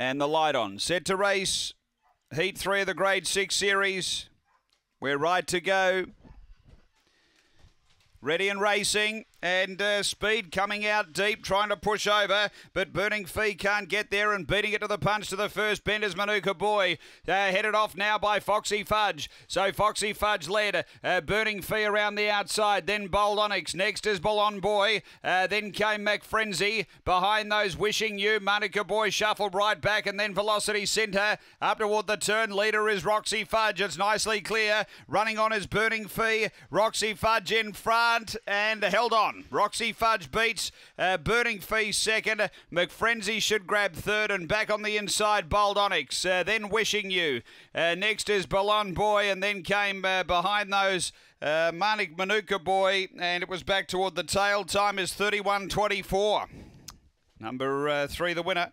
And the light on. Set to race. Heat three of the grade six series. We're right to go. Ready and racing. And uh, speed coming out deep, trying to push over, but Burning Fee can't get there and beating it to the punch to the first bend is Manuka Boy. Uh, headed off now by Foxy Fudge. So Foxy Fudge led. Uh, Burning Fee around the outside. Then Bold Onyx. Next is Ballon Boy. Uh, then came McFrenzy. Behind those, Wishing You. Manuka Boy shuffled right back and then Velocity Centre. Up toward the turn. Leader is Roxy Fudge. It's nicely clear. Running on is Burning Fee. Roxy Fudge in front and held on. Roxy Fudge beats uh, Burning Fee second. McFrenzy should grab third and back on the inside, Bold. Uh, then Wishing You. Uh, next is Ballon Boy and then came uh, behind those uh, Manik Manuka Boy and it was back toward the tail. Time is 31.24. Number uh, three, the winner.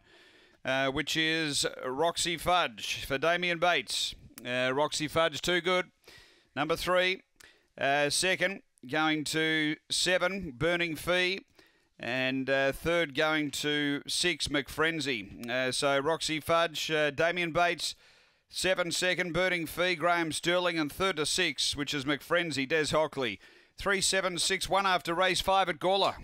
Uh, which is Roxy Fudge for Damien Bates. Roxy Fudge, too good. Number three, uh, second, going to seven, Burning Fee. And uh, third going to six, McFrenzy. Uh, so Roxy Fudge, uh, Damien Bates, seven second, Burning Fee, Graham Sterling, and third to six, which is McFrenzy, Des Hockley. Three, seven, six, one after race five at Gawler.